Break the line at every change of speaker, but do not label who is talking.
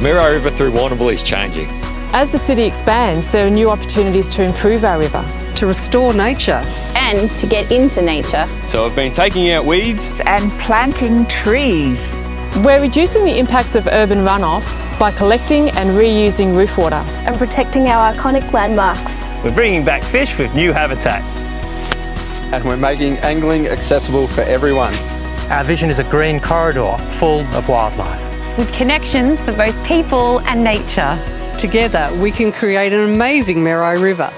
Merri River through Warrnambool is changing.
As the city expands, there are new opportunities to improve our river.
To restore nature.
And to get into nature.
So I've been taking out weeds.
And planting trees.
We're reducing the impacts of urban runoff by collecting and reusing roof water.
And protecting our iconic landmarks.
We're bringing back fish with new habitat.
And we're making angling accessible for everyone.
Our vision is a green corridor full of wildlife.
With connections for both people and nature.
Together we can create an amazing Merri River.